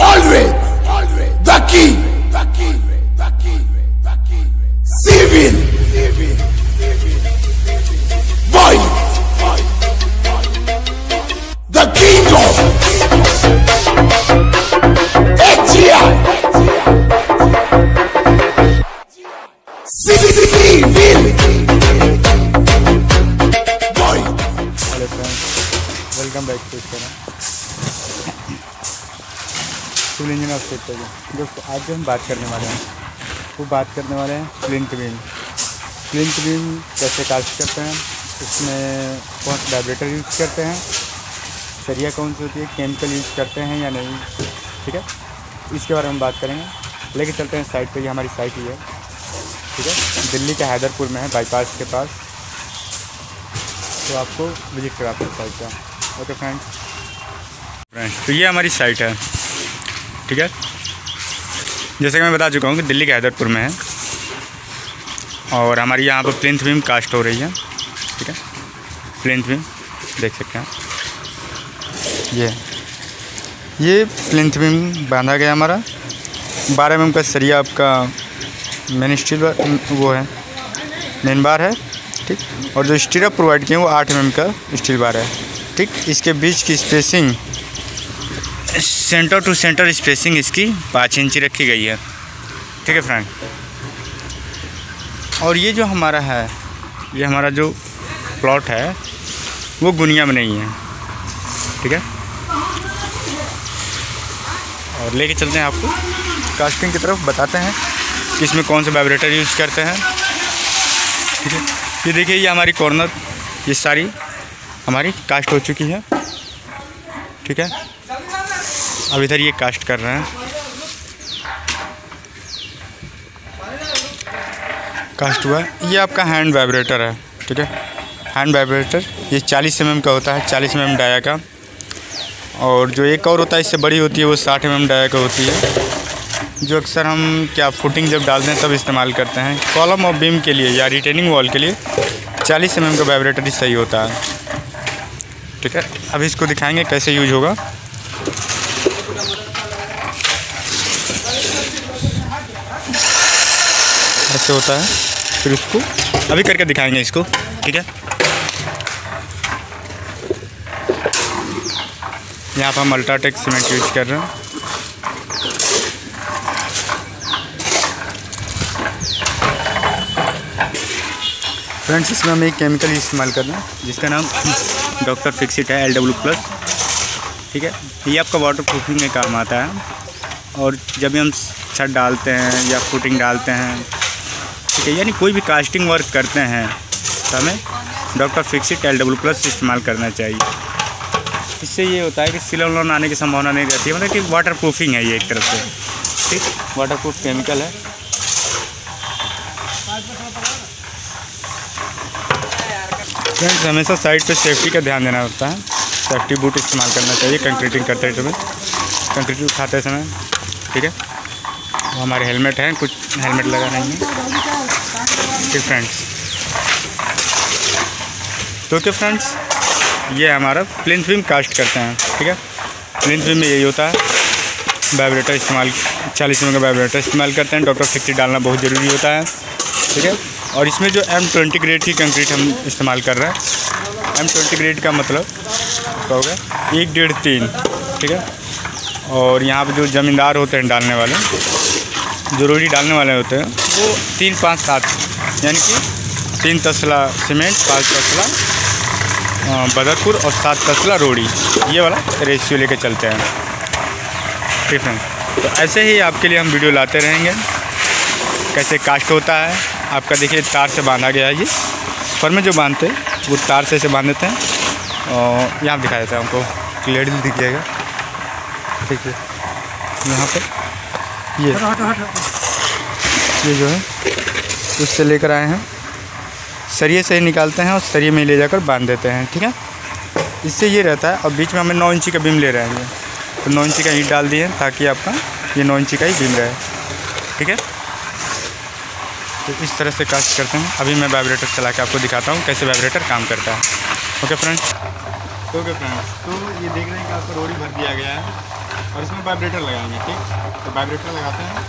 Always. The key. Saving. Saving. Civil engine of state दोस्तों, आज जो हम बात करने वाले हैं, वो बात करने वाले हैं प्लिंथ बीम प्लिंथ बीम कैसे कास्ट करते हैं इसमें कौन सा वाइब्रेटर यूज़ करते हैं सरिया कौन सी होती है केमिकल यूज़ करते हैं या नहीं, ठीक है? इसके बारे में बात करेंगे। लेके चलते हैं साइट पर ये हमारी साइट ही है, ठीक है? दिल्ली के हैदरपुर में है बाईपास के पास। तो आपको विज़िट कराते हैं साइट का ओके फ्रेंड्स फ्रेंड्स तो ये हमारी साइट है। ठीक है? जैसे कि मैं बता चुका हूँ कि दिल्ली के हैदरपुर में है और हमारी यहाँ पर प्लिंथ बीम कास्ट हो रही है, ठीक है? प्लिंथ बीम देख सकते हैं ये ये प्लिंथ बीम बांधा गया हमारा। बारह एम का सरिया आपका मेन स्टील वो है, मेन बार है, ठीक? और जो स्टीरअप प्रोवाइड किए हैं वो आठ एम का स्टील बार है, ठीक? इसके बीच की spacing centre to centre spacing इसकी पाँच इंची रखी गई है। ठीक है, फ्रेंड? और ये जो हमारा है, ये हमारा जो प्लॉट है, वो गुनिया में नहीं है। ठीक है? और लेके चलते हैं आपको। कास्टिंग की तरफ़ बताते हैं कि इसमें कौन से वाइब्रेटर यूज़ करते हैं। ठीक है? ये देखिए, ये हमारी कॉर्नर, ये सारी हमारी कास्ट हो चुकी है। ठीक है? अब इधर ये कास्ट कर रहे हैं। कास्ट हुआ ये आपका हैंड वाइब्रेटर है, ठीक है? हैंड वाइब्रेटर ये 40 एम का होता है 40 एम डाया का। और जो एक और होता है, इससे बड़ी होती है, वो 60 एम डाया का होती है। जो अक्सर हम क्या फुटिंग जब डालते हैं, तब इस्तेमाल करते हैं। कॉलम और बीम के लिए, या रिटेनिंग वॉल के लिए 40 एम का वाइब्रेटर ही सही होता है। ठीक है? अब इसको दिखाएँगे कैसे यूज़ होगा। ऐसे होता है। फिर उसको अभी करके दिखाएँगे इसको, ठीक है? यहाँ पर हम अल्ट्राटेक सीमेंट यूज़ कर रहे हैं। फ्रेंड्स, इसमें हम एक केमिकल इस्तेमाल कर रहे हैं, जिसका नाम डॉक्टर फिक्सिट है एल डब्ल्यू प्लस ठीक है? ये आपका वाटर प्रूफिंग में काम आता है। और जब भी हम छत डालते हैं या फुटिंग डालते हैं ठीक है, यानी कोई भी कास्टिंग वर्क करते हैं तो हमें doctor Fixit L W plus इस्तेमाल करना चाहिए। इससे ये होता है कि सिलन लोन आने की संभावना नहीं रहती है मतलब कि वाटर प्रूफिंग है ये एक तरफ़ से। ठीक वाटर प्रूफ केमिकल है। फ्रेंड्स हमेशा साइड पे सेफ्टी का ध्यान देना होता है। सेफ्टी बूट इस्तेमाल करना चाहिए कंक्रीटिंग करते समय। कंक्रीट उठाते समय, ठीक है। हमारे हेलमेट हैं, कुछ हेलमेट लगा नहीं है। ठीक फ्रेंड्स तो क्या फ्रेंड्स ये हमारा प्लिंथ बीम कास्ट करते हैं, ठीक है? प्लिंथ बीम में यही होता है। वाइब्रेटर इस्तेमाल, चालीस का वाइब्रेटर इस्तेमाल करते हैं। डॉक्टर फिक्टी डालना बहुत ज़रूरी होता है, ठीक है? और इसमें जो एम ट्वेंटी ग्रेड की कंक्रीट हम इस्तेमाल कर रहे हैं। एम ट्वेंटी ग्रेड का मतलब क्या होगा एक डेढ़ तीन, ठीक है? और यहाँ पे जो ज़मींदार होते हैं डालने वाले जो रोड़ी डालने वाले होते हैं, वो तीन पाँच सात, यानी कि तीन तसला सीमेंट, पाँच तसला बदरपुर और सात तसला रोड़ी ये वाला रेशियो लेके चलते हैं। ठीक है। तो ऐसे ही आपके लिए हम वीडियो लाते रहेंगे। कैसे कास्ट होता है, आपका देखिए, तार से बांधा गया है ये। फर में जो बांधते हैं, वो तार से ऐसे बाँध देते हैं। और यहाँ दिखा देता है हमको क्लियरली दिखिएगा ठीक है। यहाँ पर ये। ये जो है उससे लेकर आए हैं। सरिये से ही निकालते हैं और सरिये में ही ले जाकर बाँध देते हैं ठीक है? इससे ये रहता है और बीच में हमें नौ इंची का बीम ले रहे हैं ये। तो नौ इंची का ईंट डाल दिए ताकि आपका ये नौ इंची का ही बीम रहे ठीक है? तो इस तरह से कास्ट करते हैं। अभी मैं वाइब्रेटर चला के आपको दिखाता हूँ कैसे वाइब्रेटर काम करता है। ओके फ्रेंड्स ओके फ्रेंड्स तो ये देख रहे हैं कि आपका रोड़ी भर दिया गया है और इसमें वाइब्रेटर लगाएँगे, ठीक? तो वाइब्रेटर लगाते हैं।